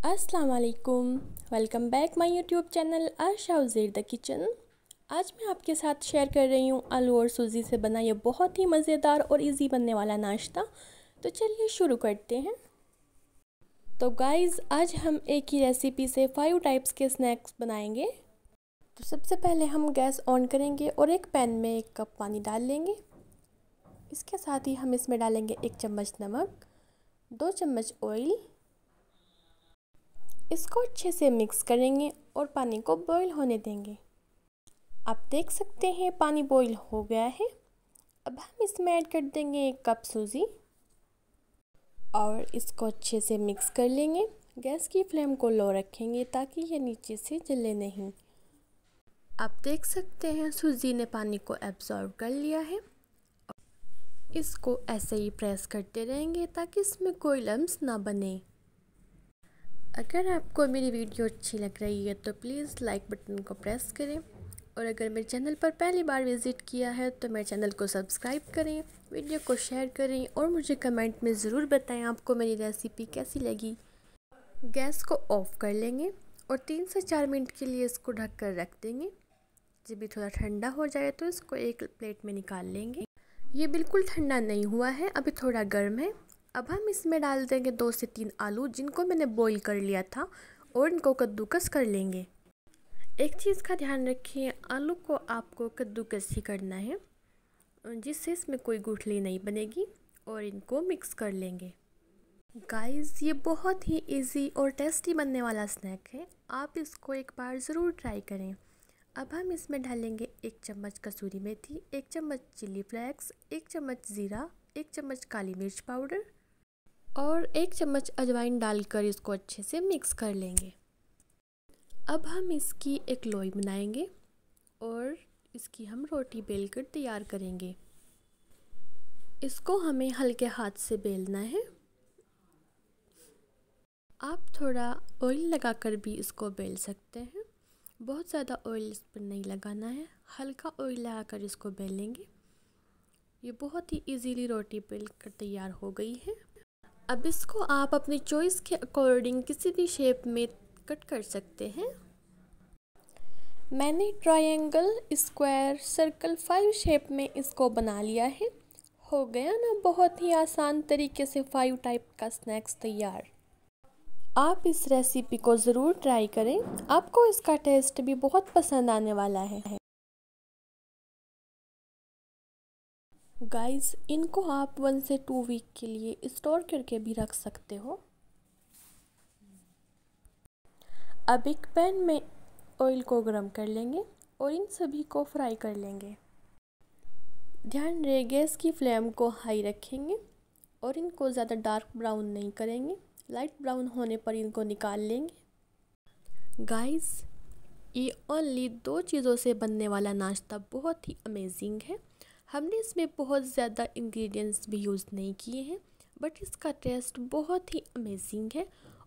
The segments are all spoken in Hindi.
अस्सलाम वालेकुम welcome back my YouTube channel Asha Uzair the kitchen आज मैं आपके साथ शेयर कर रही हूँ आलू और सूजी से बना यह बहुत ही मज़ेदार और इजी बनने वाला नाश्ता। तो चलिए शुरू करते हैं। तो गाइस आज हम एक ही रेसिपी से फाइव टाइप्स के स्नैक्स बनाएँगे। तो सबसे पहले हम गैस ऑन करेंगे और एक पैन में एक कप पानी डाल लेंगे। इसके साथ ही हम इसमें डालेंगे एक चम्मच नमक, दो चम्मच ऑयल इसको अच्छे से मिक्स करेंगे और पानी को बॉईल होने देंगे। आप देख सकते हैं पानी बॉईल हो गया है। अब हम इसमें ऐड कर देंगे एक कप सूजी और इसको अच्छे से मिक्स कर लेंगे। गैस की फ्लेम को लो रखेंगे ताकि ये नीचे से जले नहीं। आप देख सकते हैं सूजी ने पानी को एब्जॉर्ब कर लिया है। इसको ऐसे ही प्रेस करते रहेंगे ताकि इसमें कोई लम्स ना बने। अगर आपको मेरी वीडियो अच्छी लग रही है तो प्लीज़ लाइक बटन को प्रेस करें और अगर मेरे चैनल पर पहली बार विज़िट किया है तो मेरे चैनल को सब्सक्राइब करें, वीडियो को शेयर करें और मुझे कमेंट में ज़रूर बताएँ आपको मेरी रेसिपी कैसी लगी। गैस को ऑफ़ कर लेंगे और तीन से चार मिनट के लिए इसको ढक कर रख देंगे। जब भी थोड़ा ठंडा हो जाए तो इसको एक प्लेट में निकाल लेंगे। ये बिल्कुल ठंडा नहीं हुआ है, अभी थोड़ा गर्म है। अब हम इसमें डाल देंगे दो से तीन आलू, जिनको मैंने बॉईल कर लिया था, और इनको कद्दूकस कर लेंगे। एक चीज़ का ध्यान रखिए, आलू को आपको कद्दूकस ही करना है, जिससे इसमें कोई गुठली नहीं बनेगी, और इनको मिक्स कर लेंगे। गाइस ये बहुत ही इजी और टेस्टी बनने वाला स्नैक है। आप इसको एक बार ज़रूर ट्राई करें। अब हम इसमें डालेंगे एक चम्मच कसूरी मेथी, एक चम्मच चिली फ्लेक्स एक चम्मच ज़ीरा, एक चम्मच काली मिर्च पाउडर और एक चम्मच अजवाइन डालकर इसको अच्छे से मिक्स कर लेंगे। अब हम इसकी एक लोई बनाएँगे और इसकी हम रोटी बेल कर तैयार करेंगे। इसको हमें हल्के हाथ से बेलना है। आप थोड़ा ऑयल लगाकर भी इसको बेल सकते हैं। बहुत ज़्यादा ऑयल इस पर नहीं लगाना है। हल्का ऑयल लगाकर इसको बेलेंगे। ये बहुत ही इजीली रोटी बेल कर तैयार हो गई है। अब इसको आप अपनी चॉइस के अकॉर्डिंग किसी भी शेप में कट कर सकते हैं। मैंने triangle square circle five shape में इसको बना लिया है। हो गया ना बहुत ही आसान तरीके से फाइव टाइप का स्नैक्स तैयार। आप इस रेसिपी को ज़रूर ट्राई करें। आपको इसका टेस्ट भी बहुत पसंद आने वाला है। गाइस इनको आप वन से टू वीक के लिए स्टोर करके भी रख सकते हो। अब एक पैन में ऑयल को गर्म कर लेंगे और इन सभी को फ्राई कर लेंगे। ध्यान रहे, गैस की फ्लेम को हाई रखेंगे और इनको ज़्यादा डार्क ब्राउन नहीं करेंगे। लाइट ब्राउन होने पर इनको निकाल लेंगे। गाइस ये ओनली दो चीज़ों से बनने वाला नाश्ता बहुत ही अमेजिंग है। हमने इसमें बहुत ज़्यादा इंग्रेडिएंट्स भी यूज़ नहीं किए हैं बट इसका टेस्ट बहुत ही अमेजिंग है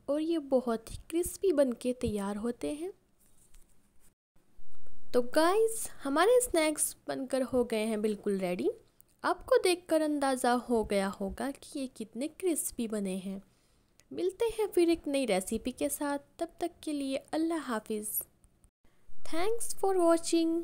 और ये बहुत ही क्रिस्पी बन के तैयार होते हैं। तो गाइस हमारे स्नैक्स बनकर हो गए हैं बिल्कुल रेडी आपको देखकर अंदाज़ा हो गया होगा कि ये कितने क्रिस्पी बने हैं। मिलते हैं फिर एक नई रेसिपी के साथ। तब तक के लिए अल्लाह हाफिज़। Thanks for watching